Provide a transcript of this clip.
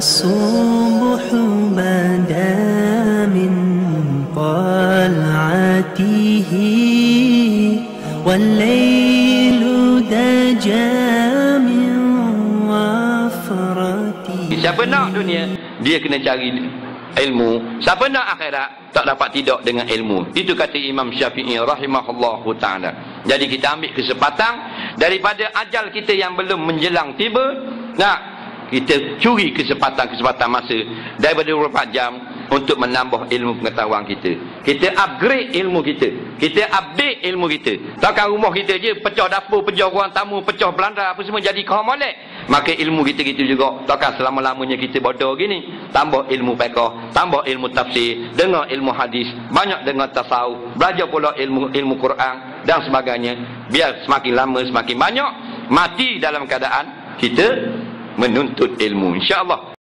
الصبح بدا من طلعته والليل دجى من وفرته Siapa nak dunia, dia kena cari ilmu. Siapa nak akhirat, tak dapat tidak dengan ilmu. Itu kata Imam Syafi'i rahimahullahu ta'ala. Jadi kita ambil kesempatan daripada ajal kita yang belum menjelang tiba. Nak kita curi kesempatan-kesempatan masa daripada beberapa jam untuk menambah ilmu pengetahuan kita. Kita upgrade ilmu kita. Kita update ilmu kita. Takkan rumah kita je pecah dapur, pecah ruang tamu, pecah belanda apa semua jadi kaum molek. Maka ilmu kita gitu juga. Takkan selama-lamanya kita bodoh gini. Tambah ilmu fiqh, tambah ilmu tafsir, dengar ilmu hadis, banyak dengar tasawuf, belajar pula ilmu ilmu Quran dan sebagainya. Biar semakin lama semakin banyak mati dalam keadaan kita menuntut ilmu insya-Allah